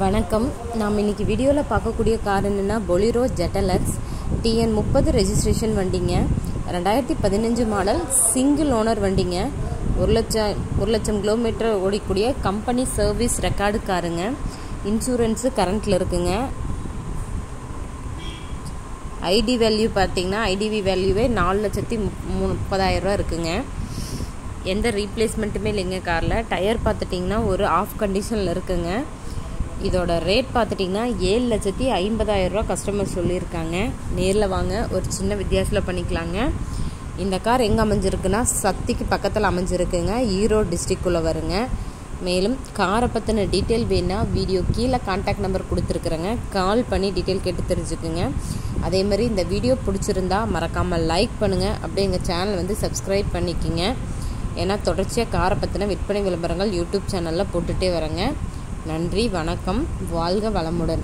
வணக்கம். நாம் இன்றைக்கி வீடியோவில் பார்க்கக்கூடிய கார் என்னென்னா பொலிரோ ஜெட்டலக்ஸ் டிஎன் முப்பது ரெஜிஸ்ட்ரேஷன் வண்டிங்க ரெண்டாயிரத்தி பதினஞ்சு மாடல் சிங்கிள் ஓனர் வண்டிங்க ஒரு லட்சம் ஒரு லட்சம் கிலோமீட்டர் ஓடிக்கூடிய கம்பெனி சர்வீஸ் ரெக்கார்டு காருங்க. இன்சூரன்ஸு கரண்ட்டில் இருக்குங்க. ஐடி வேல்யூ பார்த்தீங்கன்னா ஐடிவி வேல்யூவே நாலு லட்சத்தி முப்பதாயிரரூவா இருக்குங்க. எந்த ரீப்ளேஸ்மெண்ட்டுமே இல்லைங்க காரில். டயர் பார்த்துட்டிங்கன்னா ஒரு ஆஃப் கண்டிஷனில் இருக்குங்க. இதோட ரேட் பார்த்துட்டிங்கன்னா ஏழு லட்சத்தி ஐம்பதாயிரரூவா கஸ்டமர் சொல்லியிருக்காங்க. நேரில் வாங்க ஒரு சின்ன வித்தியாசத்தில் பண்ணிக்கலாங்க. இந்த கார் எங்கே அமைஞ்சிருக்குன்னா சக்திக்கு பக்கத்தில் அமைஞ்சிருக்குங்க. ஈரோடு டிஸ்ட்ரிக்குள்ளே வருங்க. மேலும் காரை பற்றின டீட்டெயில் வேணால் வீடியோ கீழே காண்டாக்ட் நம்பர் கொடுத்துருக்குறேங்க. கால் பண்ணி டீட்டெயில் கேட்டு தெரிஞ்சுக்குங்க. அதே மாதிரி இந்த வீடியோ பிடிச்சிருந்தா மறக்காமல் லைக் பண்ணுங்கள் அப்படியே எங்கள் சேனல் வந்து சப்ஸ்கிரைப் பண்ணிக்கிங்க. ஏன்னா தொடர்ச்சியாக காரை பற்றின விற்பனை விளம்பரங்கள் யூடியூப் சேனலில் போட்டுகிட்டே வரேங்க. நன்றி வணக்கம் வாழ்க வளமுடன்.